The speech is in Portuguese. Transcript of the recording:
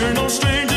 We're no strangers.